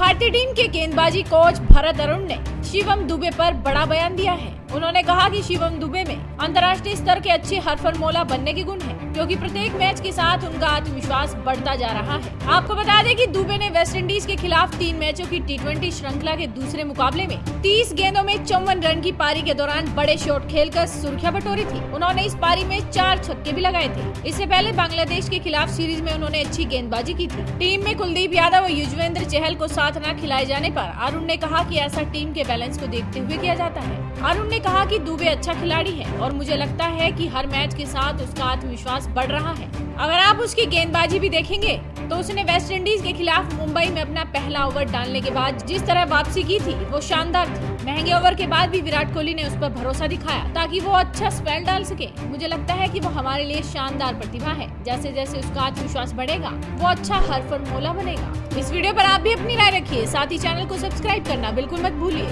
भारतीय टीम के गेंदबाजी कोच भरत अरुण ने शिवम दुबे पर बड़ा बयान दिया है। उन्होंने कहा कि शिवम दुबे में अंतर्राष्ट्रीय स्तर के अच्छे हरफनमौला बनने के गुण हैं, क्योंकि प्रत्येक मैच के साथ उनका आत्मविश्वास बढ़ता जा रहा है। आपको बता दें कि दुबे ने वेस्ट इंडीज के खिलाफ तीन मैचों की टी श्रृंखला के दूसरे मुकाबले में 30 गेंदों में चौवन रन की पारी के दौरान बड़े शॉट खेलकर सुर्खियाँ बटोरी थी। उन्होंने इस पारी में चार छक्के भी लगाए थे। इससे पहले बांग्लादेश के खिलाफ सीरीज़ में उन्होंने अच्छी गेंदबाजी की थी। टीम में कुलदीप यादव और युजवेंद्र चहल को साथ न खिलाए जाने आरोप अरुण ने कहा की ऐसा टीम के बैलेंस को देखते हुए किया जाता है। अरुण ने कहा कि दुबे अच्छा खिलाड़ी है और मुझे लगता है कि हर मैच के साथ उसका आत्मविश्वास बढ़ रहा है। अगर आप उसकी गेंदबाजी भी देखेंगे तो उसने वेस्ट इंडीज के खिलाफ मुंबई में अपना पहला ओवर डालने के बाद जिस तरह वापसी की थी, वो शानदार थी। महँगे ओवर के बाद भी विराट कोहली ने उस पर भरोसा दिखाया, ताकि वो अच्छा स्पेल डाल सके। मुझे लगता है कि वो हमारे लिए शानदार प्रतिभा है। जैसे जैसे उसका आत्मविश्वास बढ़ेगा, वो अच्छा हर फॉर्मूला बनेगा। इस वीडियो पर आप भी अपनी राय रखिए। साथ ही चैनल को सब्सक्राइब करना बिल्कुल मत भूलिए।